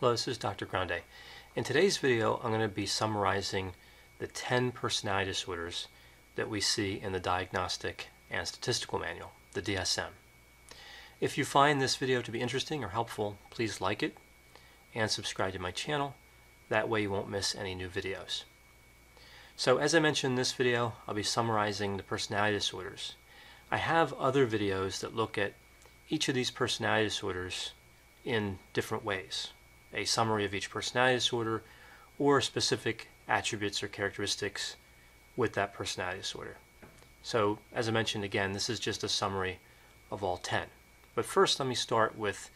Hello, this is Dr. Grande. In today's video, I'm going to be summarizing the 10 personality disorders that we see in the Diagnostic and Statistical Manual, the DSM. If you find this video to be interesting or helpful, please like it and subscribe to my channel. That way you won't miss any new videos. So as I mentioned in this video, I'll be summarizing the personality disorders. I have other videos that look at each of these personality disorders in different ways a summary of each personality disorder, or specific attributes or characteristics with that personality disorder. So, as I mentioned again, this is just a summary of all 10. But first, let me start with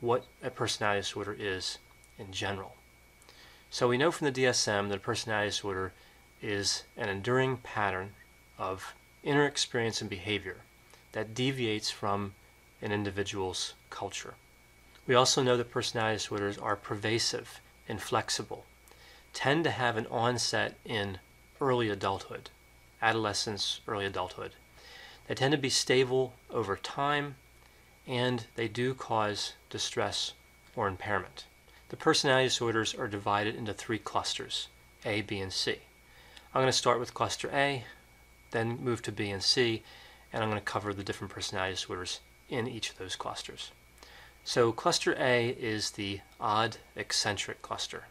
what a personality disorder is in general. So, we know from the DSM that a personality disorder is an enduring pattern of inner experience and behavior that deviates from an individual's culture. We also know that personality disorders are pervasive and flexible, tend to have an onset in early adulthood, adolescence, early adulthood. They tend to be stable over time, and they do cause distress or impairment. The personality disorders are divided into three clusters A, B, and C. I'm going to start with cluster A, then move to B and C, and I'm going to cover the different personality disorders in each of those clusters. So cluster A is the odd eccentric cluster.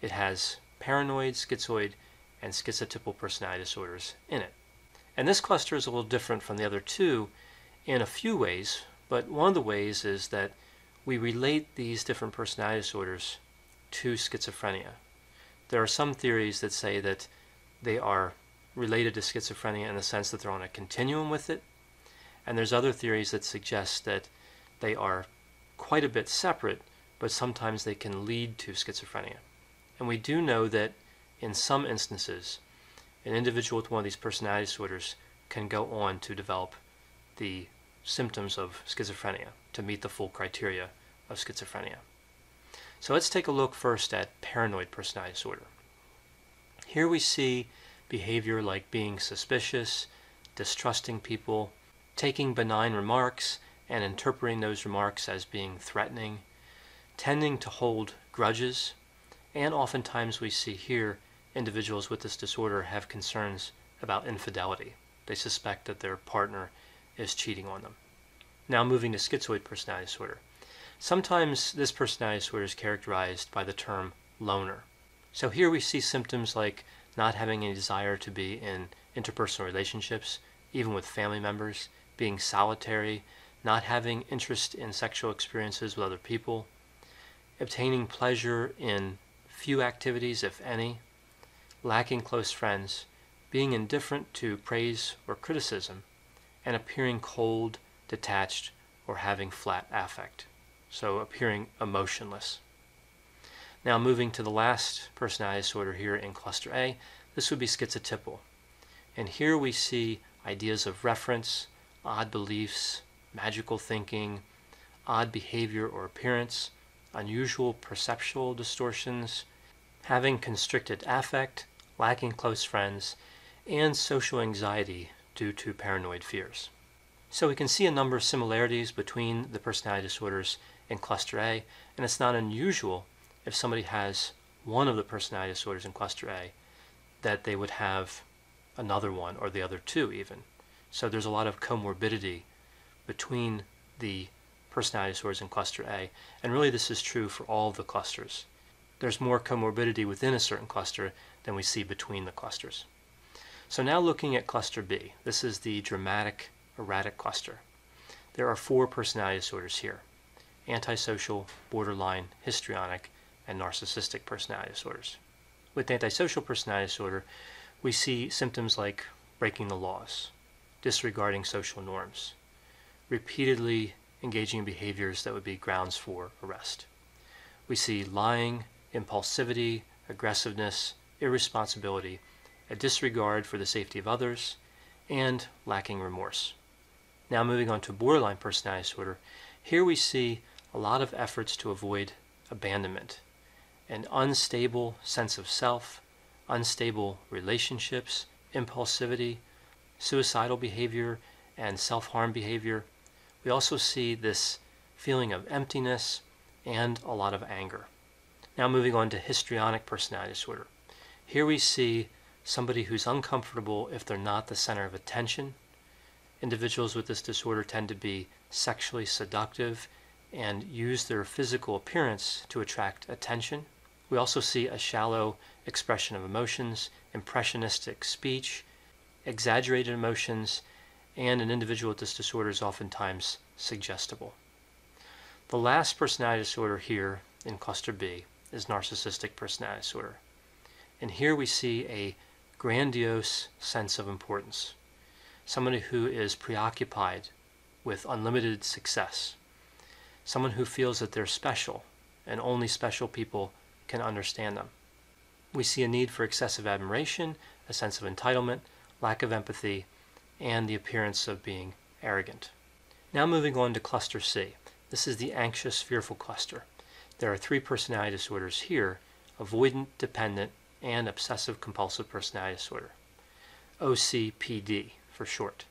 It has paranoid, schizoid, and schizotypal personality disorders in it. And this cluster is a little different from the other two in a few ways, but one of the ways is that we relate these different personality disorders to schizophrenia. There are some theories that say that they are related to schizophrenia in the sense that they're on a continuum with it, and there's other theories that suggest that they are quite a bit separate, but sometimes they can lead to schizophrenia. And we do know that in some instances, an individual with one of these personality disorders can go on to develop the symptoms of schizophrenia to meet the full criteria of schizophrenia. So let's take a look first at paranoid personality disorder. Here we see behavior like being suspicious, distrusting people, taking benign remarks and interpreting those remarks as being threatening, tending to hold grudges, and oftentimes we see here individuals with this disorder have concerns about infidelity. They suspect that their partner is cheating on them. Now moving to schizoid personality disorder. Sometimes this personality disorder is characterized by the term loner. So here we see symptoms like not having any desire to be in interpersonal relationships, even with family members, being solitary, not having interest in sexual experiences with other people, obtaining pleasure in few activities, if any, lacking close friends, being indifferent to praise or criticism, and appearing cold, detached, or having flat affect. So appearing emotionless. Now moving to the last personality disorder here in cluster A, this would be schizotypal. And here we see ideas of reference, odd beliefs, magical thinking, odd behavior or appearance, unusual perceptual distortions, having constricted affect, lacking close friends, and social anxiety due to paranoid fears. So we can see a number of similarities between the personality disorders in cluster A, and it's not unusual if somebody has one of the personality disorders in cluster A that they would have another one or the other two even. So there's a lot of comorbidity between the personality disorders in cluster A, and really this is true for all of the clusters. There's more comorbidity within a certain cluster than we see between the clusters. So now looking at cluster B, this is the dramatic erratic cluster. There are four personality disorders here antisocial, borderline, histrionic, and narcissistic personality disorders. With antisocial personality disorder, we see symptoms like breaking the laws, disregarding social norms, repeatedly engaging in behaviors that would be grounds for arrest. We see lying, impulsivity, aggressiveness, irresponsibility, a disregard for the safety of others, and lacking remorse. Now, moving on to borderline personality disorder, here we see a lot of efforts to avoid abandonment, an unstable sense of self, unstable relationships, impulsivity, suicidal behavior, and self harm behavior, we also see this feeling of emptiness and a lot of anger. Now moving on to histrionic personality disorder. Here we see somebody who's uncomfortable if they're not the center of attention. Individuals with this disorder tend to be sexually seductive and use their physical appearance to attract attention. We also see a shallow expression of emotions, impressionistic speech, exaggerated emotions, and an individual with this disorder is oftentimes suggestible. The last personality disorder here in cluster B is narcissistic personality disorder. And here we see a grandiose sense of importance. Somebody who is preoccupied with unlimited success. Someone who feels that they're special and only special people can understand them. We see a need for excessive admiration, a sense of entitlement, lack of empathy, and the appearance of being arrogant. Now moving on to cluster C. This is the anxious, fearful cluster. There are three personality disorders here, avoidant, dependent, and obsessive compulsive personality disorder. OCPD for short.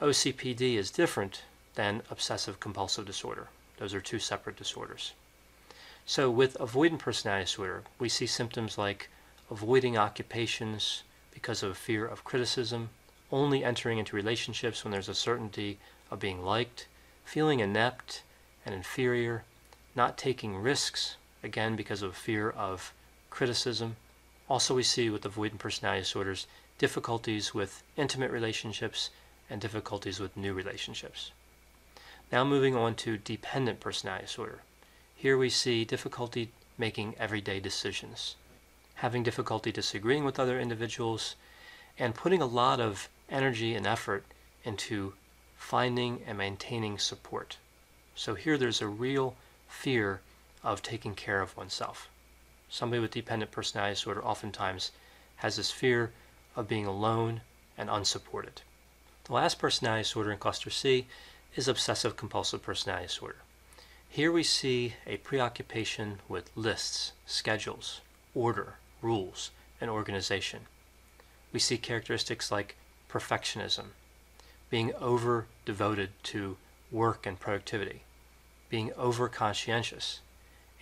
OCPD is different than obsessive compulsive disorder. Those are two separate disorders. So with avoidant personality disorder, we see symptoms like avoiding occupations because of fear of criticism, only entering into relationships when there's a certainty of being liked, feeling inept and inferior, not taking risks, again because of fear of criticism. Also, we see with avoidant personality disorders difficulties with intimate relationships and difficulties with new relationships. Now, moving on to dependent personality disorder. Here we see difficulty making everyday decisions, having difficulty disagreeing with other individuals, and putting a lot of energy and effort into finding and maintaining support. So here there's a real fear of taking care of oneself. Somebody with dependent personality disorder oftentimes has this fear of being alone and unsupported. The last personality disorder in cluster C is obsessive compulsive personality disorder. Here we see a preoccupation with lists, schedules, order, rules, and organization. We see characteristics like perfectionism, being over devoted to work and productivity, being over conscientious,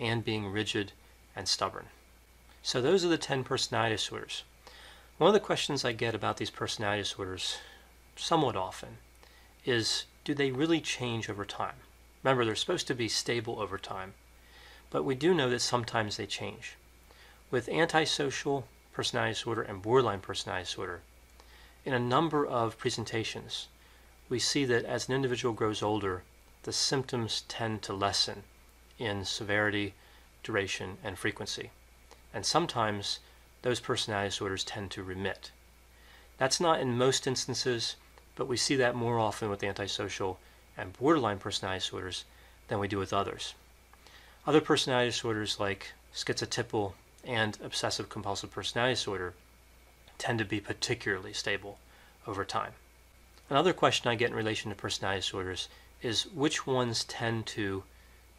and being rigid and stubborn. So, those are the 10 personality disorders. One of the questions I get about these personality disorders somewhat often is do they really change over time? Remember, they're supposed to be stable over time, but we do know that sometimes they change. With antisocial personality disorder and borderline personality disorder, in a number of presentations, we see that as an individual grows older, the symptoms tend to lessen in severity, duration, and frequency. And sometimes those personality disorders tend to remit. That's not in most instances, but we see that more often with antisocial and borderline personality disorders than we do with others. Other personality disorders like schizotypal and obsessive compulsive personality disorder tend to be particularly stable over time. Another question I get in relation to personality disorders is which ones tend to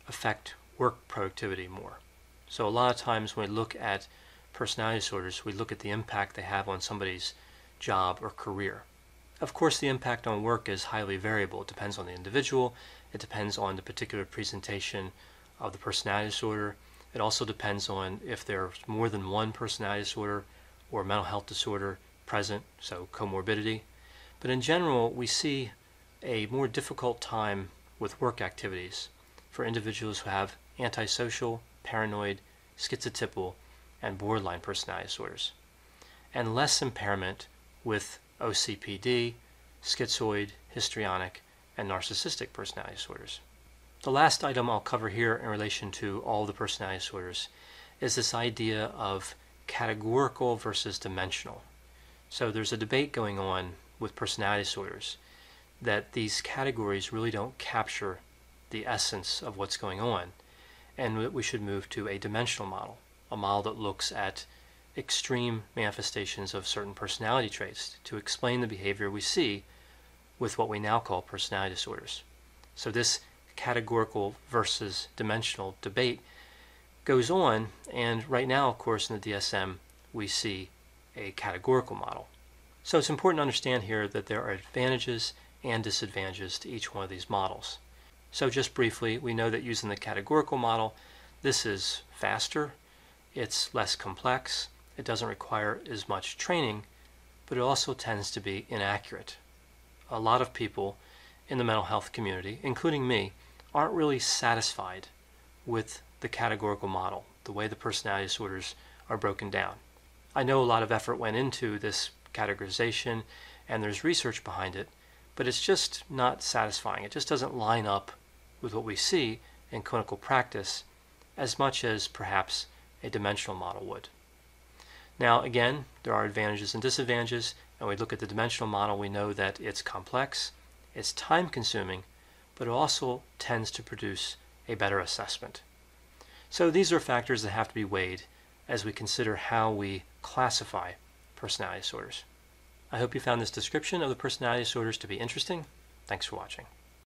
affect work productivity more. So a lot of times when we look at personality disorders, we look at the impact they have on somebody's job or career. Of course, the impact on work is highly variable. It depends on the individual, it depends on the particular presentation of the personality disorder. It also depends on if there's more than one personality disorder or mental health disorder present, so comorbidity. But in general, we see a more difficult time with work activities for individuals who have antisocial, paranoid, schizotypal, and borderline personality disorders, and less impairment with OCPD, schizoid, histrionic, and narcissistic personality disorders. The last item I'll cover here in relation to all the personality disorders is this idea of categorical versus dimensional. So there's a debate going on with personality disorders that these categories really don't capture the essence of what's going on, and that we should move to a dimensional model, a model that looks at extreme manifestations of certain personality traits to explain the behavior we see with what we now call personality disorders. So this categorical versus dimensional debate goes on, and right now, of course, in the DSM, we see a categorical model. So it's important to understand here that there are advantages and disadvantages to each one of these models. So just briefly, we know that using the categorical model, this is faster, It's less complex, it doesn't require as much training, but it also tends to be inaccurate. A lot of people in the mental health community, including me, aren't really satisfied with the categorical model, the way the personality disorders are broken down. I know a lot of effort went into this categorization and there's research behind it, but it's just not satisfying. It just doesn't line up with what we see in clinical practice as much as perhaps a dimensional model would. Now, again, there are advantages and disadvantages, and we look at the dimensional model, we know that it's complex, it's time consuming, but it also tends to produce a better assessment. So these are factors that have to be weighed as we consider how we classify personality disorders. I hope you found this description of the personality disorders to be interesting. Thanks for watching.